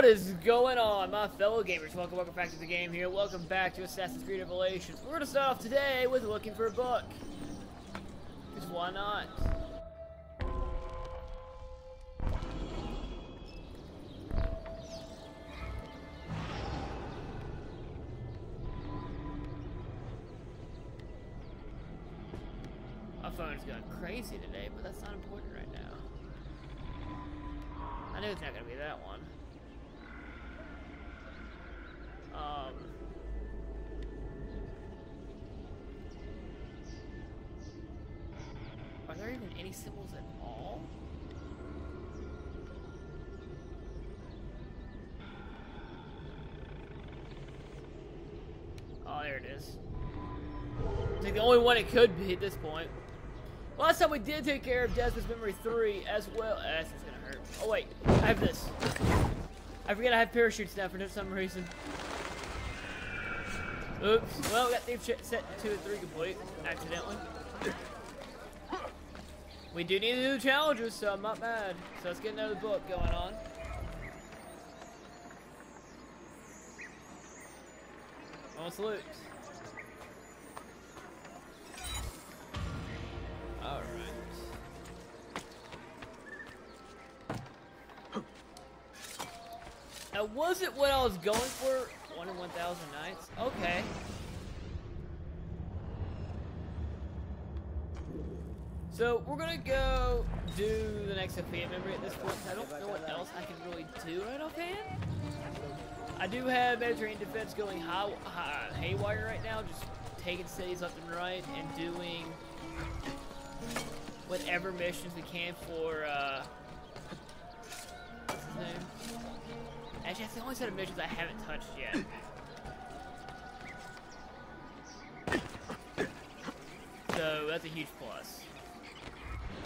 What is going on, my fellow gamers? Welcome, welcome back to the game here. Welcome back to Assassin's Creed Revelations. We're to start off today with looking for a book. Because why not? My phone's going crazy today, but that's not important right now. I knew it's not to be that one. Um, are there even any symbols at all? Oh, there it is. It's like the only one it could be at this point. Last time we did take care of Desmond's Memory 3 as well. Uh, that's gonna hurt. Oh, wait. I have this. I forget I have parachutes now for some reason. Oops. Well, we got they've set 2 and 3 complete. Accidentally. We do need to do challenges, so I'm not mad. So let's get another book going on. Almost loot. Alright. Now, was it what I was going for? One in 1,000 nights? Okay. So, we're gonna go do the next Sophia memory at this point. I don't know what else I can really do right offhand. I do have Mediterranean defense going high, high, haywire right now, just taking cities left and right and doing whatever missions we can for, uh, what's his name? Actually, that's the only set of missions I haven't touched yet. So, that's a huge plus. Is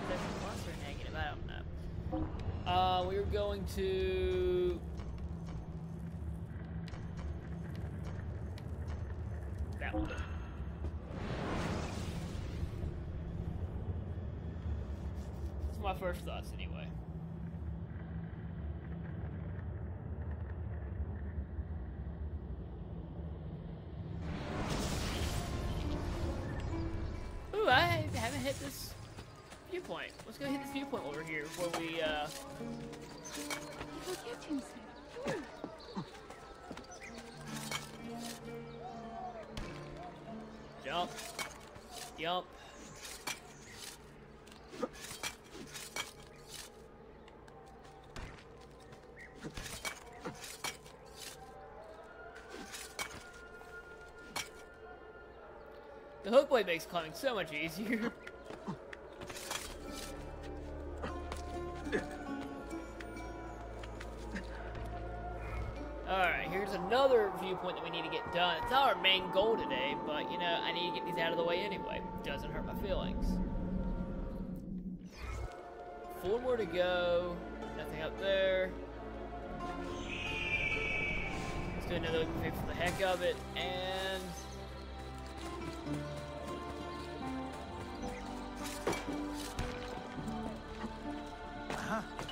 that a plus or negative? I don't know. Uh, we're going to... That one. That's my first thoughts, anyway. Hit this viewpoint. Let's go hit this viewpoint over here before we, uh... Jump. Jump. The hook makes climbing so much easier. Alright, here's another viewpoint that we need to get done. It's not our main goal today, but, you know, I need to get these out of the way anyway. Doesn't hurt my feelings. Four more to go. Nothing up there. Let's do another look for the heck of it, and...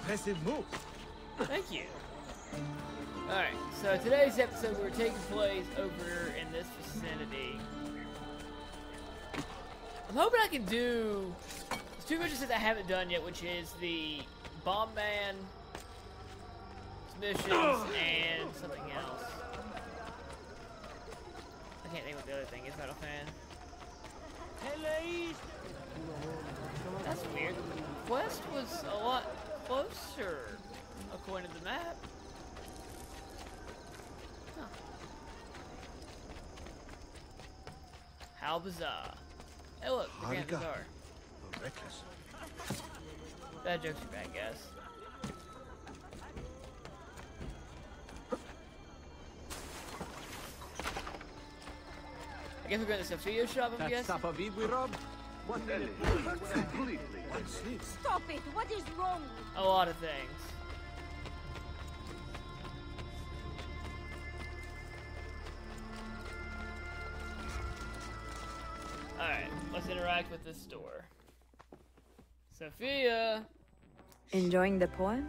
impressive move. Thank you. Alright, so today's episode we're taking place over in this vicinity. I'm hoping I can do there's two missions that I haven't done yet, which is the Bomb Man missions and something else. I can't think what the other thing is, Metal Fan. That's weird. The quest was a lot closer, according to the map. Huh. How bizarre. Hey look, the Grand Harga. Bazaar. Reckless. Bad jokes are bad, guys. I guess we're going to Sophia shop, I'm That guessing. Safavid we robbed? What the Completely. What's this? Stop it! What is wrong? A lot of things. Alright, let's interact with this store. Sophia! Enjoying the poem?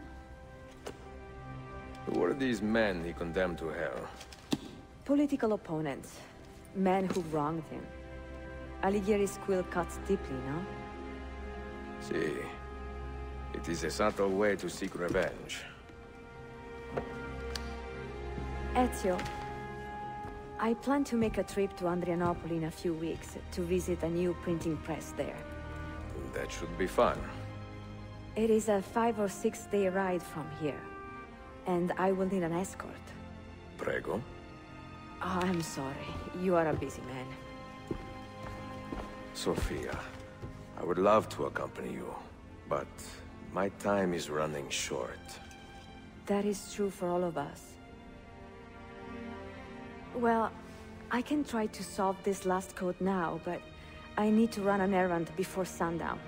Who are these men he condemned to hell? Political opponents. Men who wronged him. Alighieri's quill cuts deeply, no? See, it is a subtle way to seek revenge. Ezio, I plan to make a trip to Adrianople in a few weeks to visit a new printing press there. That should be fun. It is a five or six day ride from here, and I will need an escort. Prego. Oh, I'm sorry. You are a busy man. Sophia, I would love to accompany you, but my time is running short. That is true for all of us. Well, I can try to solve this last code now, but I need to run an errand before sundown.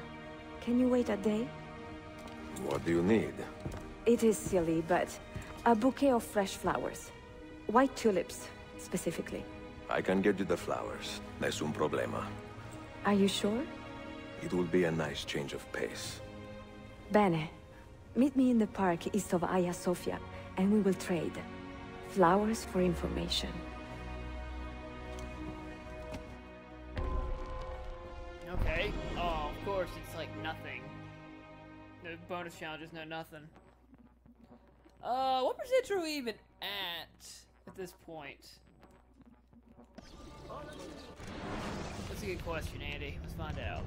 Can you wait a day? What do you need? It is silly, but a bouquet of fresh flowers. White tulips, specifically. I can get you the flowers. Nessun problema. Are you sure? It will be a nice change of pace. Bene. Meet me in the park east of Hagia Sophia, and we will trade. Flowers for information. Okay. Oh, of course, it's like nothing. The bonus challenges know nothing. Uh, what percentage are we even at at this point? That's a good question, Andy. Let's find out.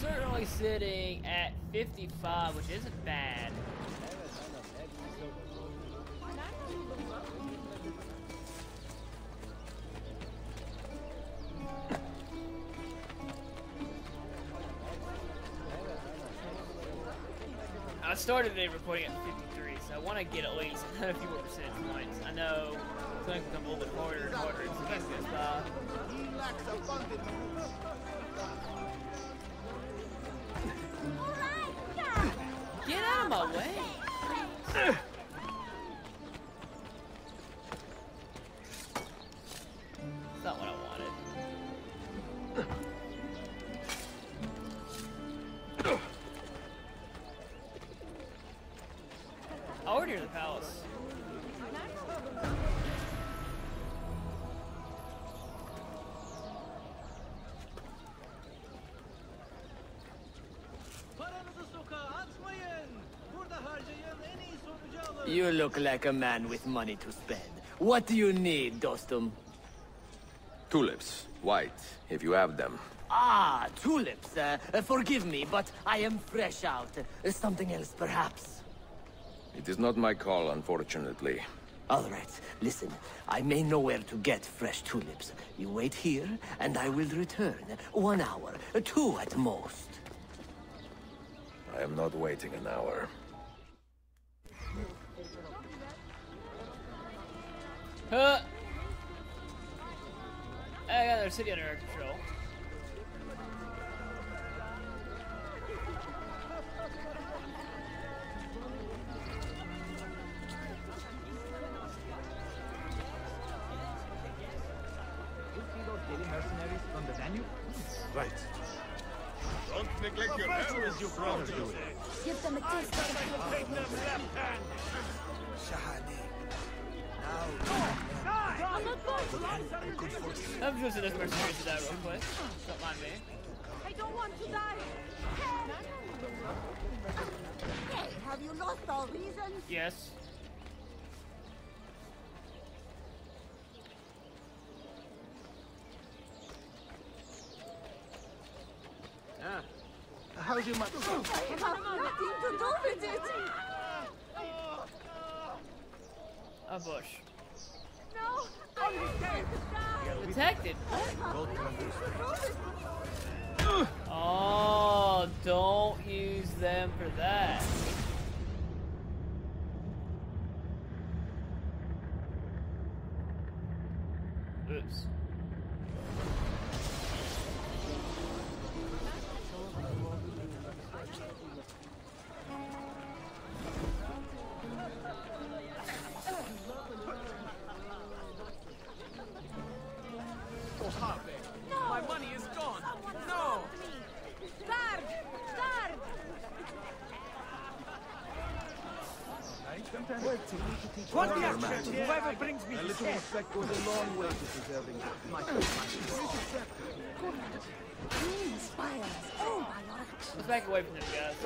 Certainly sitting at 55, which isn't bad. I started today recording at 53, so I want to get at least a few more percentage points. I know it's going to become a little bit harder and harder as the game goes by. He lacks abundant Get out of my way! En iyi sonucu alın. You look like a man with money to spend. What do you need, Dostum? Tulips. White, if you have them. Ah, tulips. Uh, forgive me, but I am fresh out. Something else, perhaps? It is not my call, unfortunately. All right, listen. I may know where to get fresh tulips. You wait here, and I will return. One hour, two at most. I am not waiting an hour. Huh! I got their city under our control. From the Danube? Right. Don't neglect your errands, you brother. Give them a taste of Shahadi. I'm not going I'm just gonna mercenaries to that real quick. Don't mind me. I don't want to die. Hey, have you lost all reason? Yes. Mother? I have nothing to do with it. A bush. No, I refuse to die. Detected. Oh, don't use them for that. What the? Whoever brings me A little respect goes a long way to preserving my You inspire us all by your actions. Let's back away from them guys.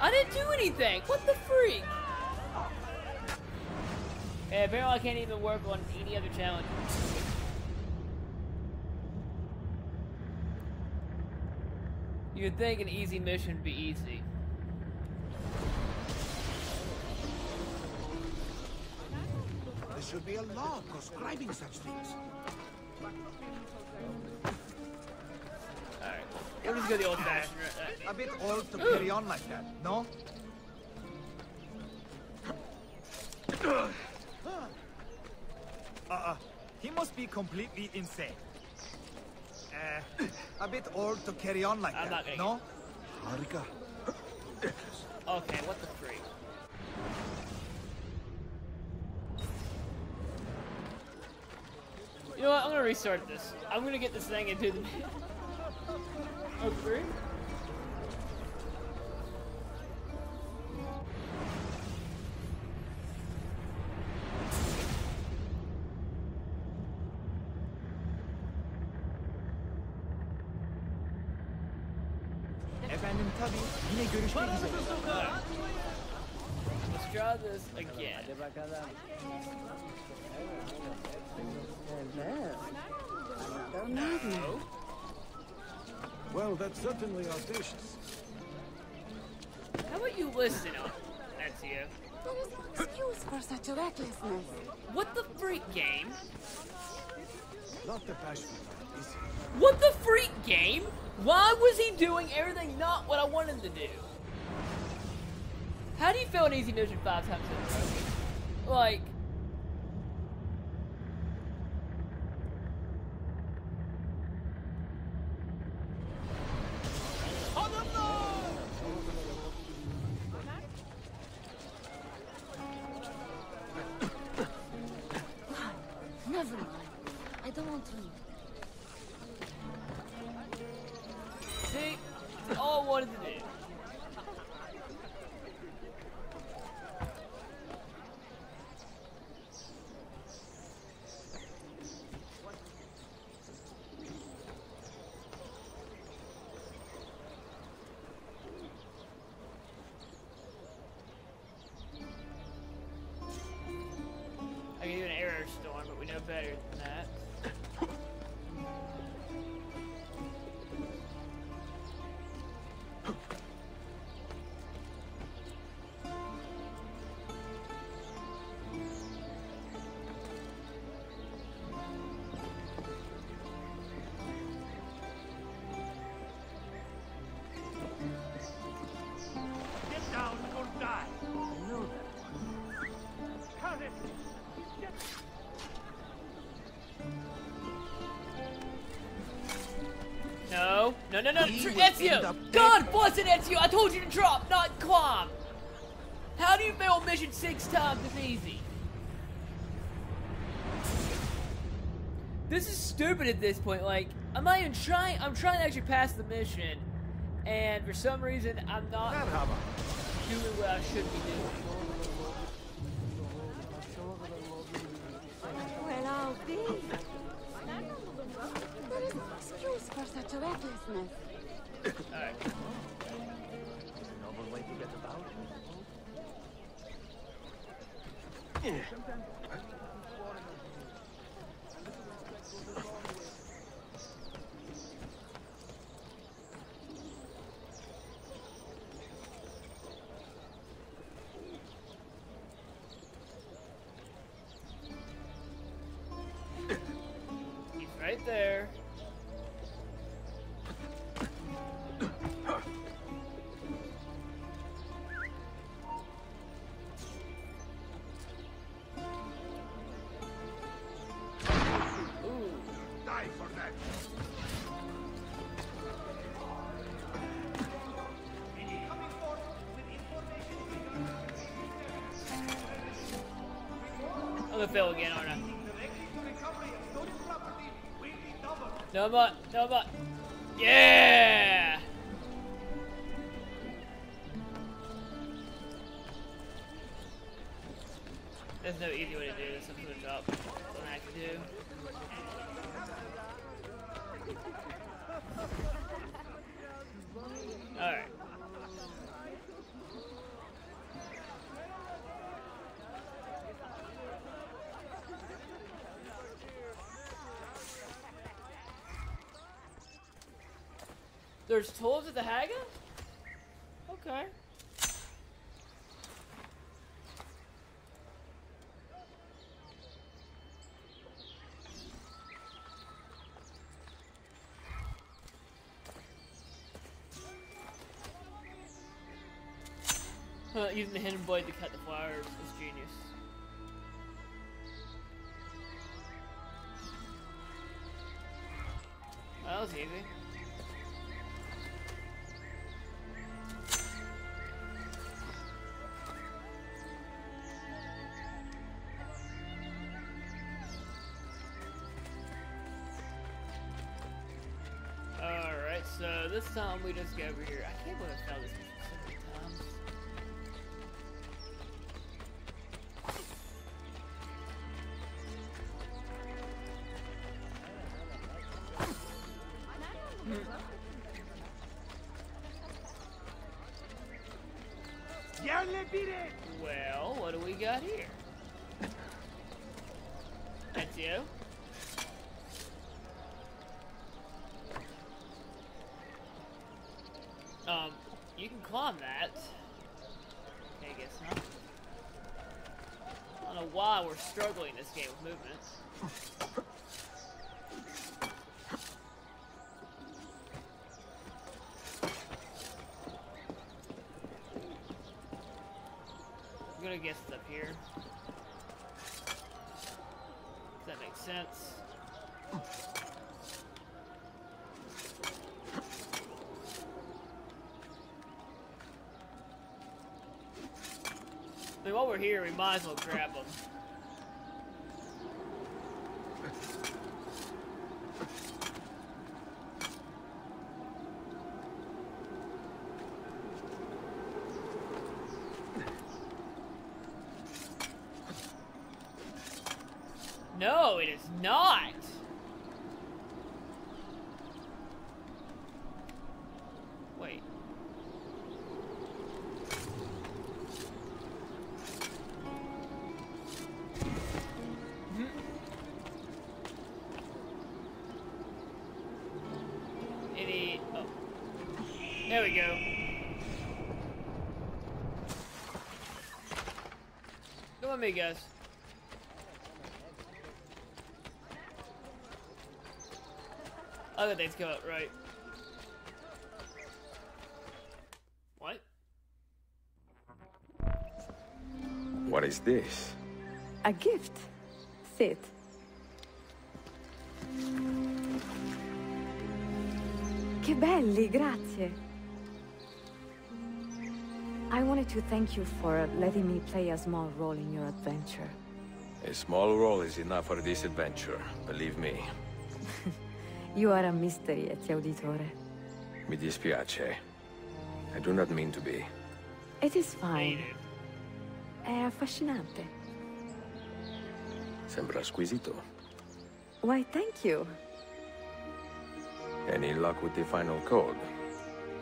I didn't do anything. What the freak? Yeah, apparently I can't even work on any other challenge. You'd think an easy mission would be easy. There should be a law proscribing such things. Alright. We'll just go the old fashioned. A bit old to carry on like that, no? Uh-uh. He must be completely insane. Uh, a bit old to carry on like I'm that, gonna no? Harika. Okay, what the freak? You know what? I'm gonna restart this. I'm gonna get this thing into the. Oh, three? Certainly audacious. How about you listen up? That's you. There is no excuse for such recklessness. What the freak game? Not the bashful type, is he? What the freak game? Why was he doing everything not what I wanted to do? How do you feel an easy mission five times in a row? Like, I don't want to. see, all I wanted to do. No, no, no, tr- will that's end you! up God bless it, you! I told you to drop, not climb! How do you fail a mission six times as easy? This is stupid at this point, like, I'm not even trying, I'm trying to actually pass the mission, and for some reason, I'm not doing what I should be doing. Excuse for such recklessness. Alright. Noble way to get about. He's gonna again, aren't I? No, I'm. No, I'm. Yeah! There's no easy way to do this. I'm gonna drop what I to do. Alright. There's tools at the Haga? Okay. Using the hidden blade to cut the flowers is genius. That was easy. So this time we just go over here. I can't believe I found this climb that. Okay, I guess not. I don't know why we're struggling this game with movement. We're here, we might as well grab them. No, it is not. Come on, me, guys. Other things come out right. What? What is this? A gift. Sit. Che belli, grazie. I wanted to thank you for letting me play a small role in your adventure. A small role is enough for this adventure, believe me. You are a mystery, Ezio Auditore. Mi dispiace. I do not mean to be. It is fine. È affascinante. Sembra squisito. Why, thank you. Any luck with the final code?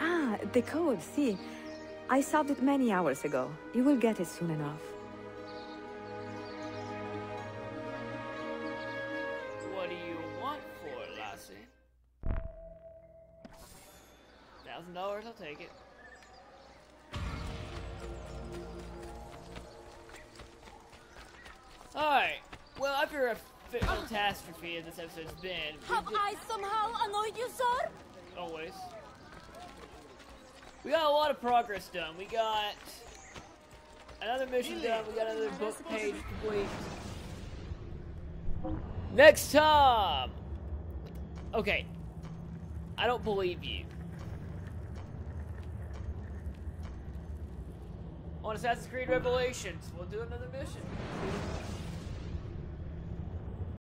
Ah, the code, see. I solved it many hours ago. You will get it soon enough. What do you want for it, Lassie? Thousand dollars, I'll take it. Alright, well, after a fit catastrophe as this episode's been, Have I somehow annoyed you, sir? always. We got a lot of progress done. We got another mission done. We got another book page complete. Next time! Okay. I don't believe you. On Assassin's Creed Revelations, we'll do another mission.